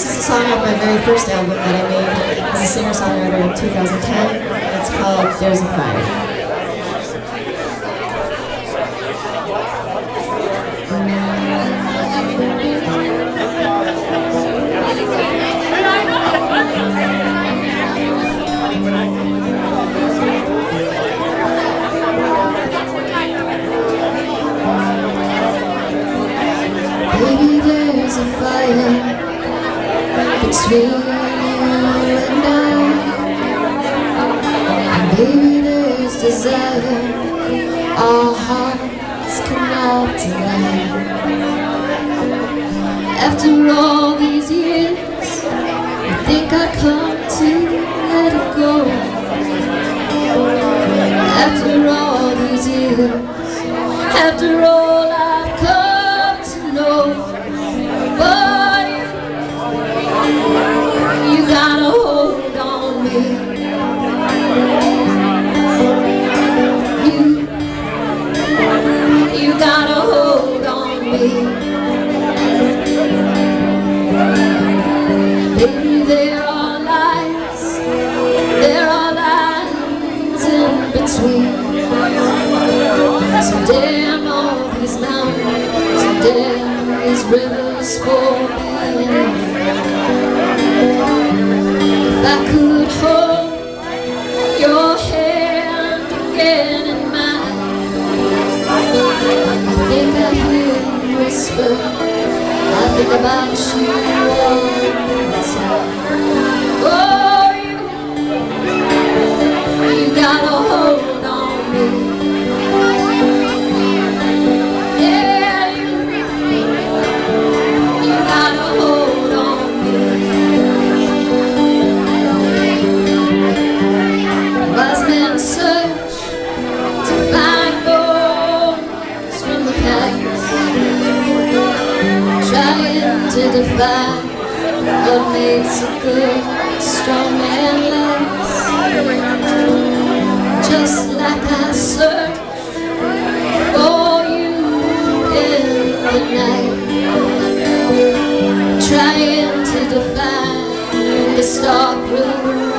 This is a song off my very first album that I made as a singer-songwriter in 2010. It's called There's a Fire. Desire our hearts cannot deny. After all these years, I think I come to let it go. After all these years, after all Baby, there are lies, there are lines in between. So damn all these mountains, so damn these rivers for me. If I could hold your hand again in mine, I think I hear you whisper. I think about you to define what makes a good, strong man last. Just like I search for you in the night, trying to define the dark room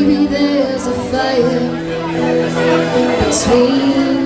Baby, there's a fire between